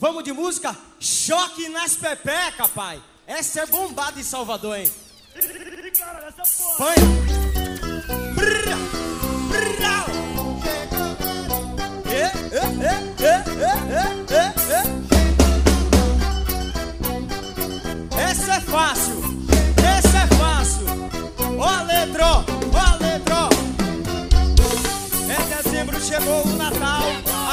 Vamos de música? Choque nas pepecas, pai. Essa é bombada em Salvador, hein? Põe. É, é, é, é, é, é. Essa é fácil. Essa é fácil. Ó letra. Chegou o Natal.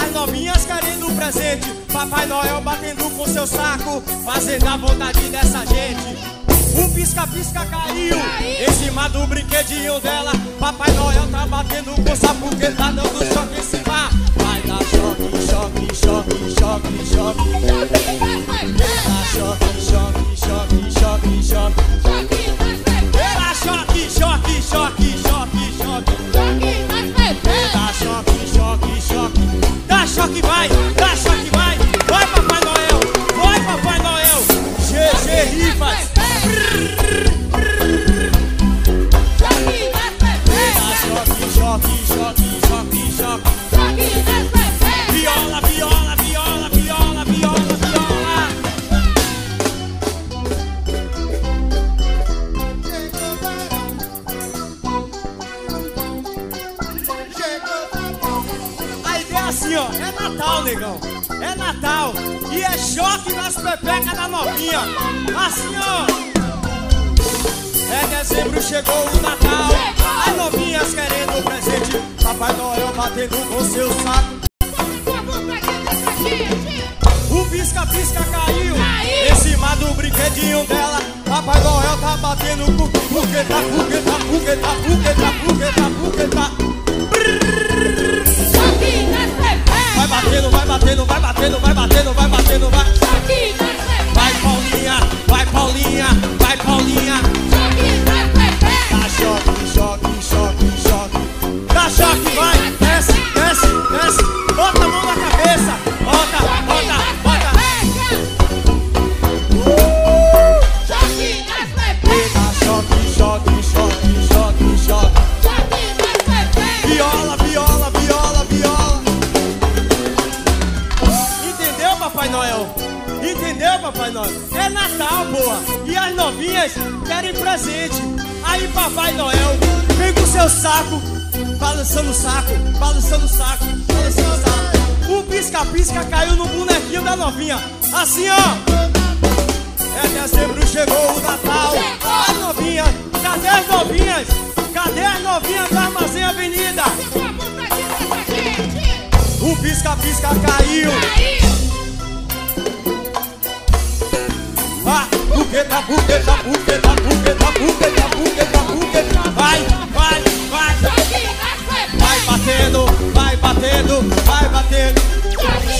As novinhas querendo presente. Papai Noel batendo com seu saco. Fazendo a vontade dessa gente. Um pisca-pisca caiu em cima do brinquedinho dela. Papai Noel tá batendo com sapo porque tá dando choque em cima. Vai dar choque, choque, choque, choque, choque. Dá choque, choque, choque, choque, choque. Dá choque, choque, choque, choque, choque. Porque tá, porque tá, porque tá. Vai batendo, vai batendo, vai batendo, vai batendo, vai batendo, vai. Vai Paulinha, vai Paulinha, vai Paulinha. As novinhas querem presente. Aí, Papai Noel vem com seu saco, balançando o saco, balançando o saco, balançando o saco. O pisca-pisca caiu no bonequinho da novinha. Assim, ó. É dezembro, chegou o Natal. As novinhas, cadê as novinhas? Cadê as novinhas do Armazém Avenida? O pisca-pisca caiu. Ah, buqueta, buqueta, buqueta, buqueta, buqueta, buqueta, buqueta. Vai, vai, vai. Vai batendo, vai batendo, vai batendo.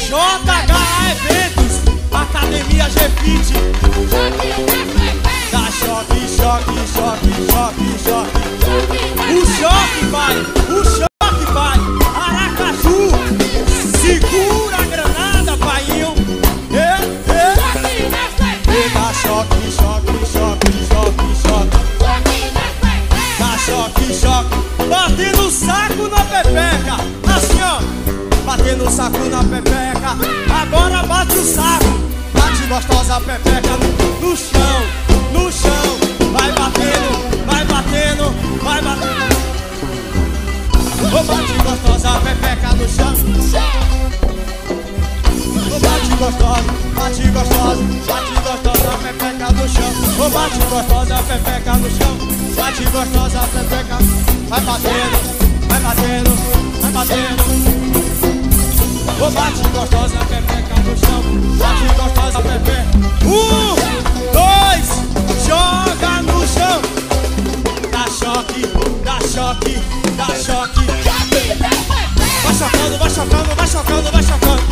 JH Eventos, Academia G-Fit. Dá choque, choque, choque, choque, choque. O choque vai, o choque vai. O saco na pepeca. Agora bate o saco. Bate gostosa a pepeca no, no chão, no chão. Vai batendo, vai batendo, vai batendo. Ô, bate gostosa a pepeca no chão. Ô, bate gostosa, bate gostosa, bate gostosa a pepeca no chão. Ô, bate gostosa a pepeca no chão. Bate gostosa a pepeca. Vai batendo, vai batendo, vai batendo. Ô, bate gostosa pepeca no chão. Bate gostosa pepeca. Um, dois, joga no chão. Dá choque, dá choque, dá choque. Vai chocando, vai chocando, vai chocando, vai chocando.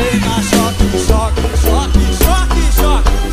E dá choque, choque, choque, choque, choque.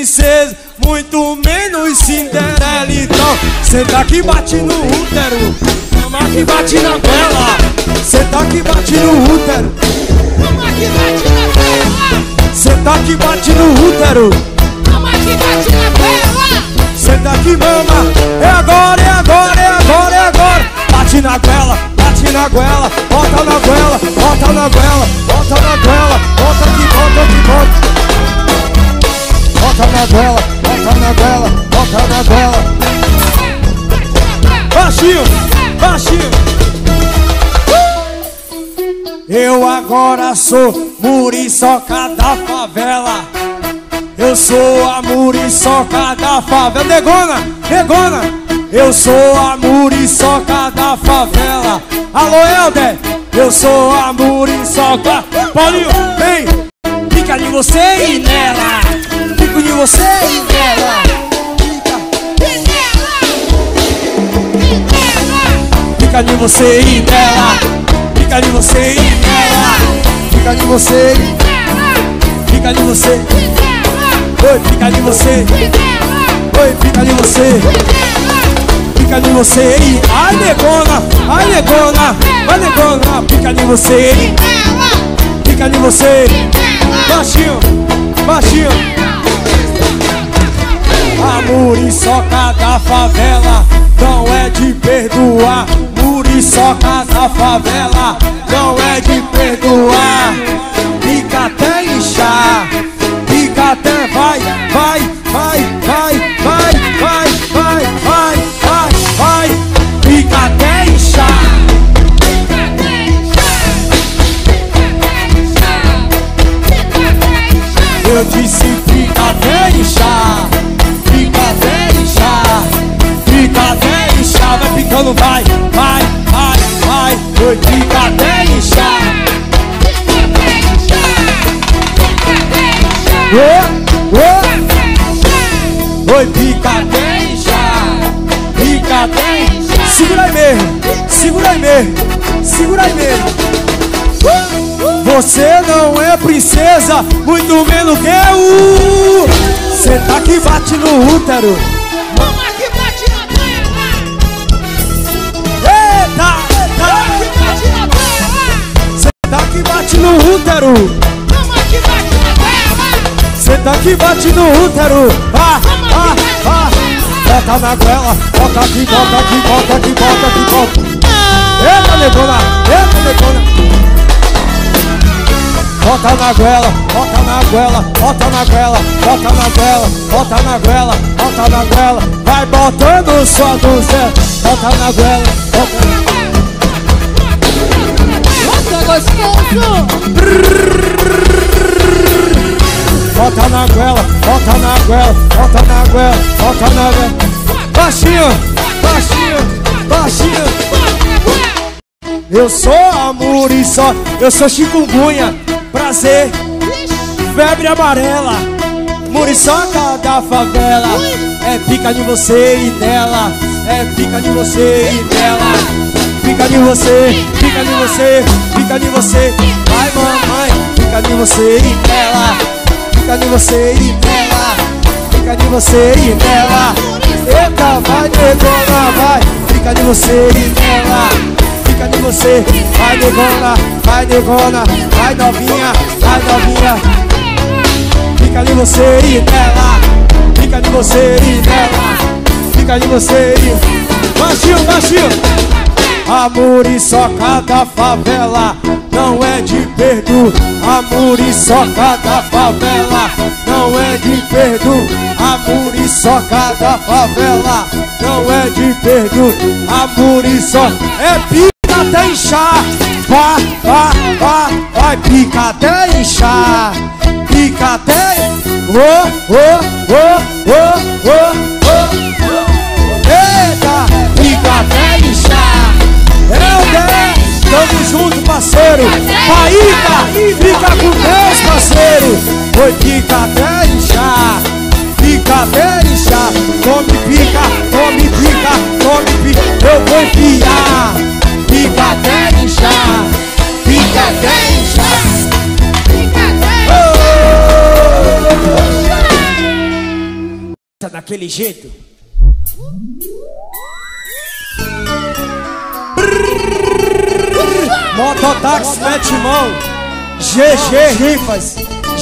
Princesa, muito menos Cinderela. Então, senta que bate no útero, mama que bate na vela. Senta que bate no útero, mama que bate na vela. Senta que bate no útero, mama que bate na vela. Senta que mama, é agora, é agora, é agora, é agora. Bate na goela, bate na goela, bota na goela, bota na goela, bota na goela, bota que bota que bota bota na goela, bota na goela, bota na goela. Baixinho, baixinho. Eu agora sou muriçoca da favela. Eu sou a muriçoca da favela. Negona, negona. Eu sou a muriçoca da favela. Alô, Helder. Eu sou a muriçoca. Paulinho, vem. Fica de você e nela fico de você e dela. Fica de você e dela. Fica de você e dela. Fica de você. Fica de você. Oi, fica de você. Oi, fica de você. Fica de você ai negona, ai negona, vai negona, fica de você. Fica de você. Baixinho, baixinho. A muriçoca da favela não é de perdoar. Muriçoca da favela não é muito menos que eu. Cê tá que bate no útero. Toma que bate na tela. Eita, eita. Cê tá que bate no útero. Toma que bate na tela. Cê tá que bate no útero. Ah, ah, ah. Bota na goela, bota aqui, bota aqui, bota aqui, bota aqui, bota. Eita, negona, eita, negona. Bota na goela, bota na goela, bota na goela, bota na goela, bota na goela, bota na goela. Vai botando sua dúzia, bota na goela, bota Nossa, gostoso. Bota na goela, bota na goela, bota na goela, bota na goela. Baixinho, baixinho, baixinho. Eu sou a Muriçó, eu sou chikungunya, prazer, febre amarela, muriçoca da favela. É pica de você e dela, é pica de você e dela. Fica de você, fica de você, fica de você. Vai mamãe, fica de você e dela. Fica de você e dela. Fica de você e dela. Eita, vai negona, vai. Fica de você e dela. Fica de você, vai negona, vai negona, vai novinha, vai novinha. Fica de você e dela. Fica de você e dela. Fica de você e. Baixinho, baixinho. A muriçoca da favela não é de perdo. A muriçoca da favela não é de perdo. A muriçoca da favela não é de perdo. A muriçoca é pica até inchar. Vai, vai, vai, vai, pica até inchar. Pica até. Oh, oh, oh, oh, oh, oh. Eita, fica até inchar. É o 10, tamo junto, parceiro. Paíta, fica com Deus, parceiro. Oi, fica até inchar. Fica até inchar. Tome pica, tome pica, tome pica. Eu vou enfiar. Fica até inchar. Fica até inchar. Tá daquele jeito? Mototáxi mete mão. GG Rifas.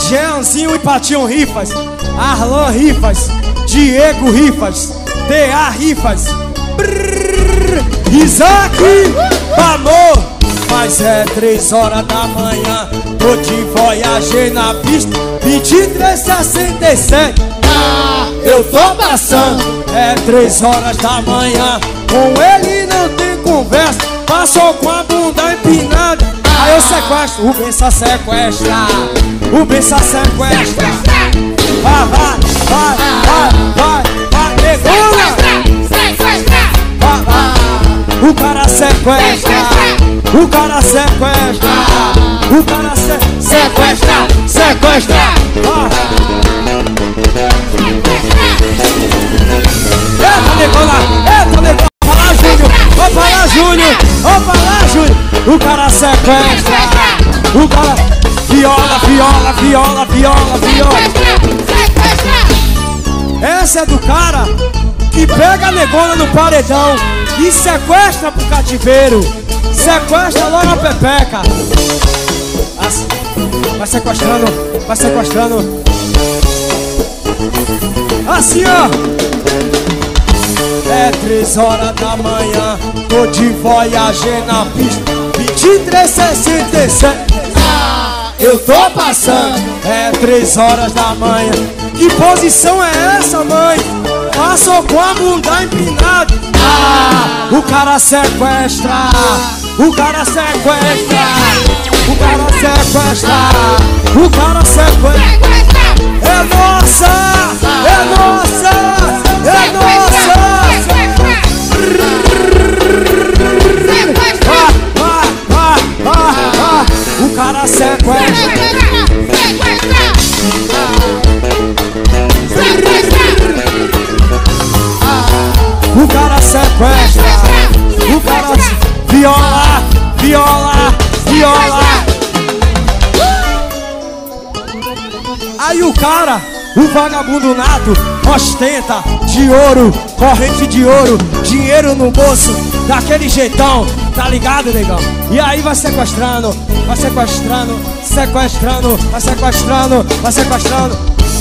Jeanzinho e Patinho Rifas. Arlan Rifas. Diego Rifas. DA Rifas. Brrr, Isaac Amor Mas é três horas da manhã Tô de voyagem na pista 2367 Ah, eu tô passando É três horas da manhã Com ele não tem conversa Passou com a bunda empinada Aí eu sequestro O bença sequestra O bença sequestra Vai, vai, vai, vai, vai Vai, negona O cara sequestra. O cara sequestra. O cara se sequestra. Sequestra. Vai. Eita, negona Eita, negona Vai lá, Júnior. Opa lá, Júnior. Opa lá, Júnior. O cara sequestra. O cara Viola, viola, viola, viola, viola. Essa é do cara que pega a negona no paredão e sequestra pro cativeiro. Sequestra logo a pepeca. Vai sequestrando, vai sequestrando. Assim, ó. É três horas da manhã, tô de voyagem na pista 2367 Eu tô passando, é três horas da manhã Que posição é essa, mãe? Passou com a bunda empinada Ah, o cara sequestra O cara sequestra O cara sequestra O cara sequestra É nossa! É nossa! É nossa! Ah, ah, ah, ah, ah. O cara sequestra o vagabundo nato, ostenta de ouro, corrente de ouro, dinheiro no bolso, daquele jeitão, tá ligado, negão? E aí vai sequestrando, vai sequestrando, sequestrando, vai sequestrando, vai sequestrando.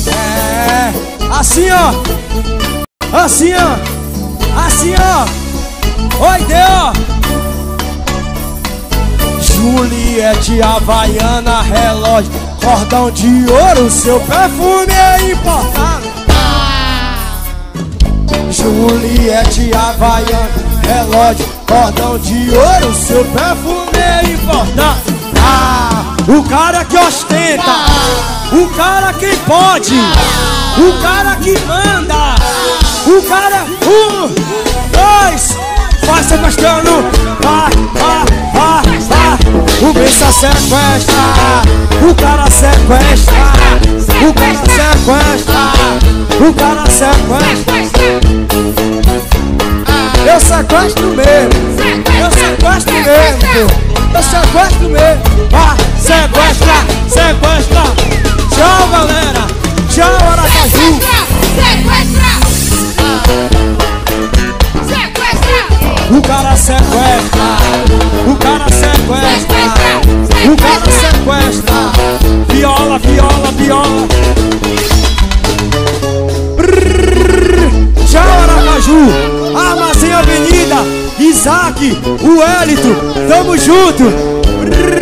É, assim ó, assim ó, assim ó. Oi, Deus! Juliette Havaiana, relógio, cordão de ouro, seu perfume é importado. Juliette Havaiana, relógio, cordão de ouro, seu perfume é importante. Ah, o cara que ostenta, o cara que pode, o cara que manda, o cara. Um, dois, vai, vai, vai, vai. Bicho sequestra, o cara sequestra, o cara sequestra, o cara sequestra. Eu sequestro mesmo, eu sequestro mesmo, eu sequestro mesmo. Vai, sequestra, sequestra. Tchau, galera. Tchau, Aracaju. Sequestra! Sequestra! O cara sequestra, o cara sequestra, o cara sequestra. Viola, viola, viola. Brrr. Tchau, Aracaju. Armazém Avenida, Isaac, o Hélito, tamo junto. Assim,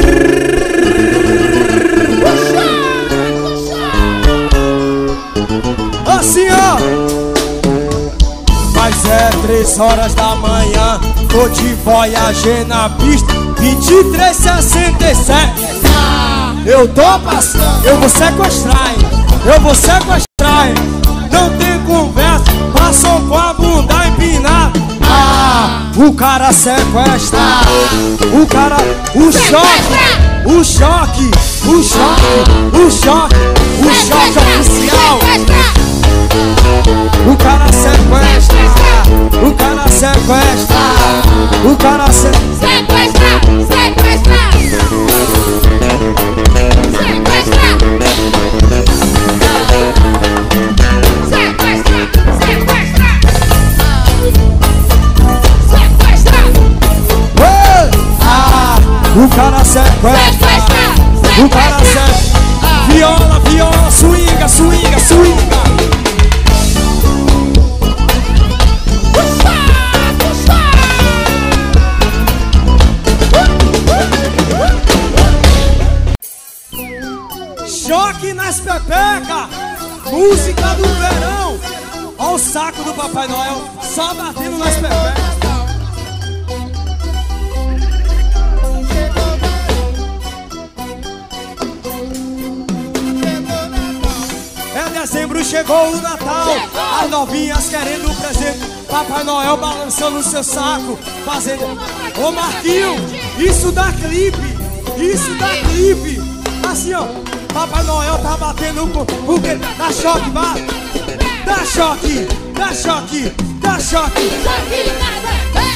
horas da manhã, tô de Voyager na pista, 2367. Eu tô passando, eu vou sequestrar? Eu vou sequestrar? Não tem conversa, passou com a bunda empinada. Ah, o cara sequestra, o cara, o choque, o choque, o choque, o choque, o choque oficial. O cara sequestra, o cara sequestra, o cara sequestra. Papai Noel, só batendo nas pepecas. É dezembro, chegou o Natal. As novinhas querendo o presente. Papai Noel balançando o seu saco, fazendo. Ô Marquinho, isso dá clipe. Isso dá clipe. Assim, ó. Papai Noel tá batendo. Porque dá choque, vai. Dá choque, dá choque, dá choque.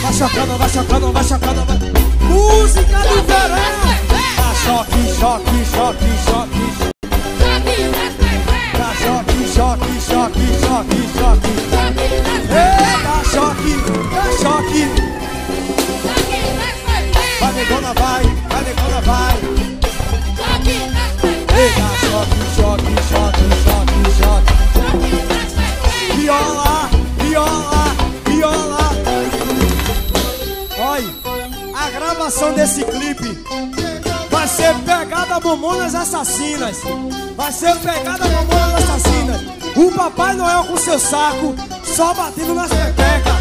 Vai chocando, vai chocando, vai chocando. Vai. Música do verão. Dá choque, choque, choque, choque. Dá choque, choque, choque, choque, choque. Ei, dá choque, dá choque. Vai, negona, vai, vai, negona, vai. Gravação desse clipe vai ser pegada Mamonas Assassinas. Vai ser pegada Mamonas Assassinas. O Papai Noel com seu saco, só batendo nas pepecas.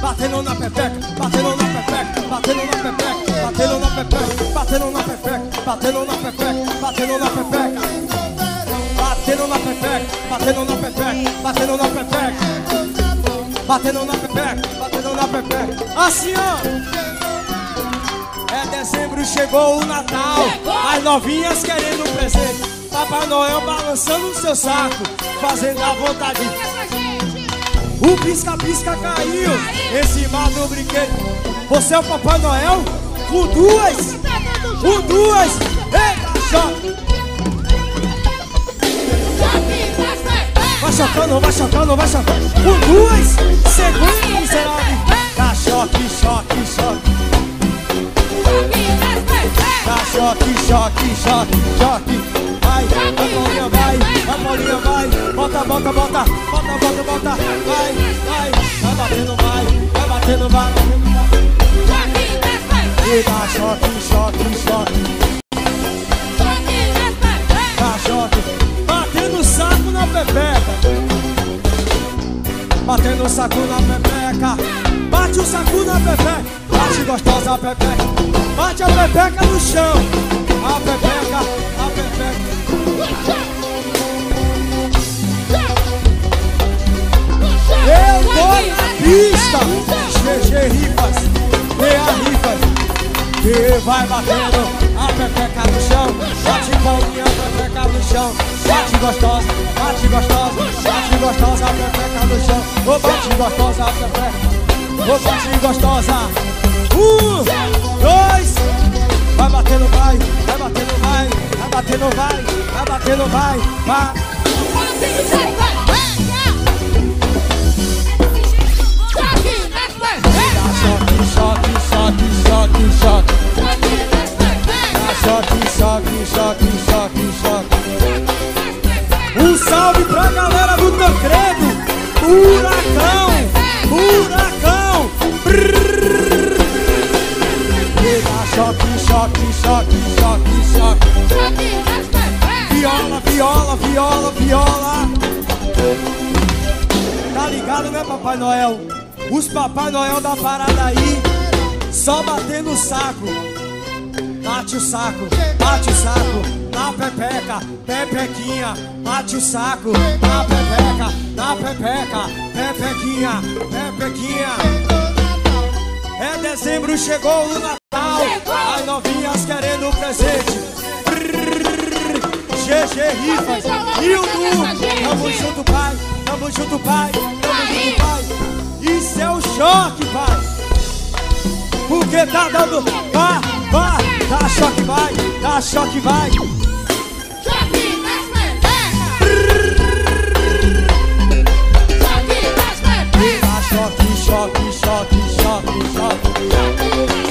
Batendo na pepeca, batendo na pepeca, batendo na pepeca, batendo na pepeca, batendo na pepeca, batendo na pepeca, batendo na pepeca. Batendo na pepeca, batendo na pepeca, batendo na pepeca. Batendo na pepeca, batendo na pepeca. Assim, ó. É dezembro, chegou o Natal. As novinhas querendo um presente. Papai Noel balançando o seu saco, fazendo a vontade. O pisca-pisca caiu em cima do brinquedo. Você é o Papai Noel? Com duas, com duas. Eita, choque. chocando, vai chocando, vai chocando. Com duas segundos, miserável. Dá choque, choque, choque. Dá choque, choque, choque, choque. Vai, vai, Paulinha, vai, vai, Paulinha, vai. Bota, bota, bota, bota, bota, bota. Vai, vai, vai batendo, vai, vai batendo, vai. E dá choque, choque, choque. Dá choque. Batendo o saco na pepeca. Batendo o saco na pepeca. Bate o saco na pepeca. Bate gostosa a pepeca. Bate a pepeca no chão. A pepeca, a pepeca. Eu tô na pista. GG Rifas. Meia Rifas. Que vai batendo a pepeca no chão. Bate bolinha, a pepeca no chão. Bate gostosa, bate gostosa, bate gostosa a pepeca no chão. Ô, bate gostosa a pepeca. Ô, bate gostosa. Um, dois. Vai batendo, vai, vai batendo, vai, vai batendo, vai, vai batendo, vai, vai. Choque, choque, choque, choque, choque. Choque, choque, choque, choque. Um salve pra galera do Tancredo. Furacão, choque, choque, choque, choque. Viola, viola, viola, viola. Tá ligado, né, Papai Noel? Os Papai Noel da parada aí, só batendo o saco. Bate o saco, bate o saco, na pepeca, pepequinha, bate o saco, na pepeca, na pepeca, pepequinha, pepequinha. É dezembro, chegou o Natal, as novinhas querendo presente. GG Rifas e o Nu, tamo junto, pai, tamo junto, pai, tamo junto, pai. Isso é o choque, pai. Porque tá dando, vai, vai, dá choque, vai, dá choque, vai. Choque, choque, choque, choque, choque.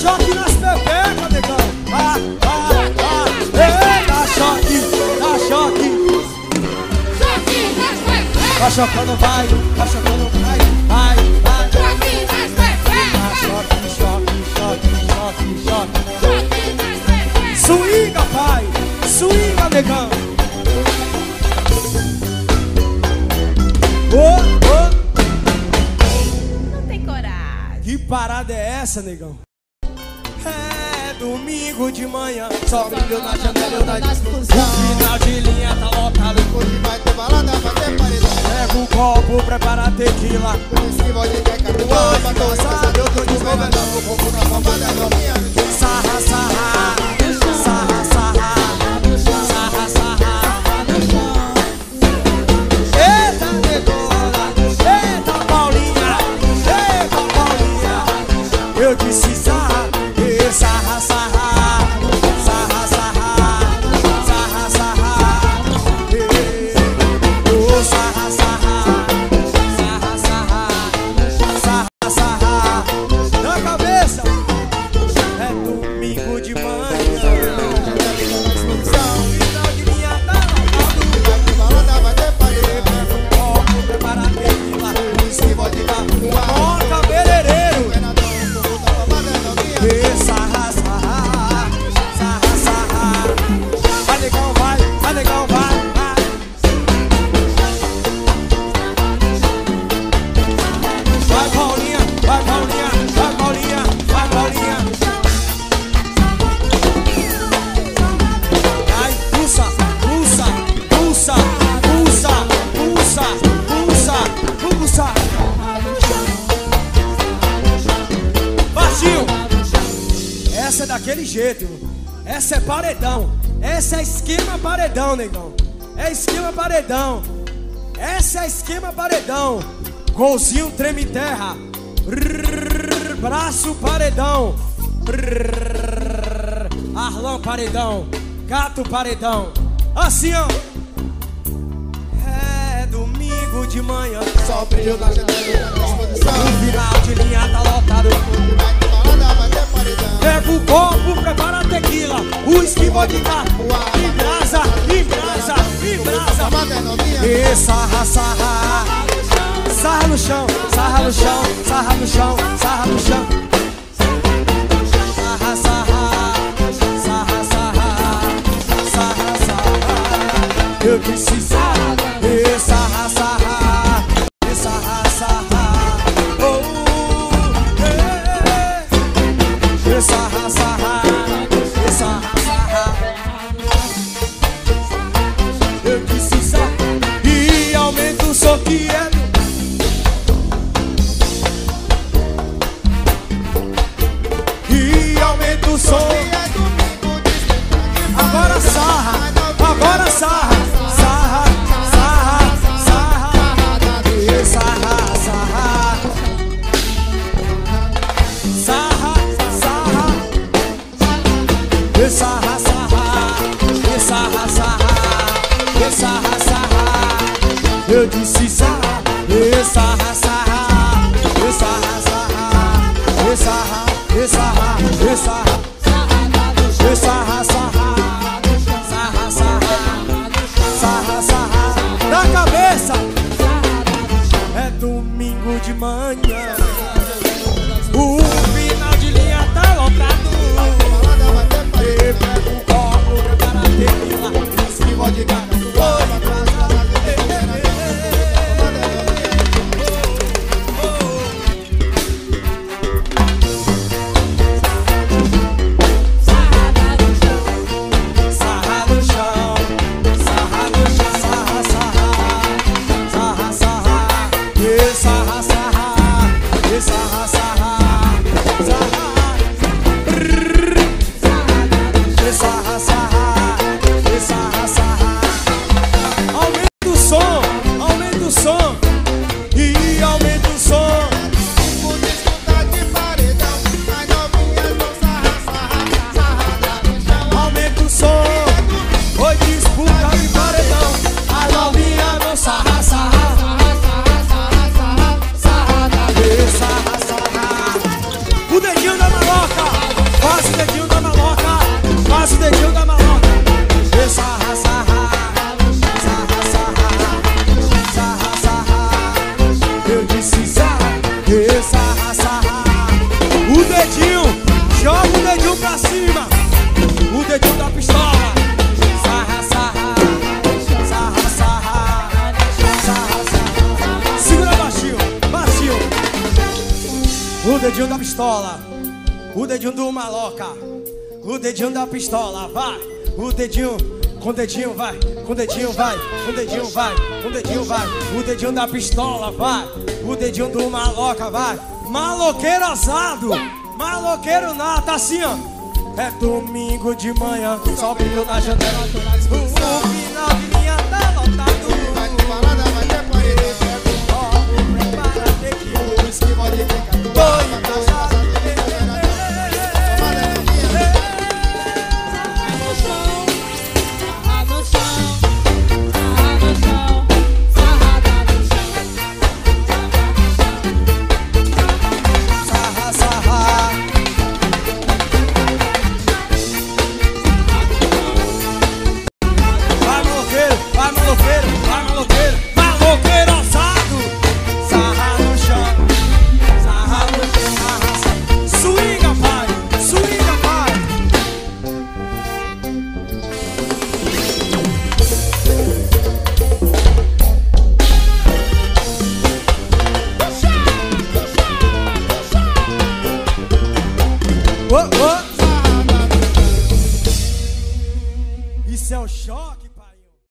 Choque nas pepecas, negão. Vai, vai, vai. Ei, dá choque, dá choque. Vai chocando, vai, vai chocando, vai, vai, vai. Dá choque, choque, choque, choque, choque. Swinga, pai, swinga, negão. Ô, ô, Não tem coragem. que parada é essa, negão? Domingo de manhã, só brilho na janela da discussão. O final de linha tá lotado. Hoje vai ter balada, vai ter paredão. Pega o copo, prepara a tequila. Por isso que. Oi, Batom e cansado, coisa eu tô do desgovernando. O corpo na palma da. Sarra, sarra, sarra, sarra, sarra, Golzinho treme terra. Rrr, braço paredão. Rrr, Arlão paredão. Gato paredão. Assim, ó. É domingo de manhã. Só brilho na janela. O final de linha tá lotado. Pega o copo, prepara a tequila. O esquivo de cá. Embrasa, embrasa, embrasa. Essa raça sarra no chão, sarra no chão, sarra no chão, sarra no chão. Sarra, sarra, sarra, sarra, sarra. Eu preciso. do som. Agora sarra, agora sarra. bola. O dedinho do maloca. O dedinho da pistola. Vai. O dedinho. Com o dedinho vai, com o dedinho vai, com o dedinho vai, com o dedinho vai, o dedinho da pistola vai, o dedinho do maloca vai, maloqueiro assado, maloqueiro nata assim ó, é domingo de manhã, sol brilhou na janela, tô na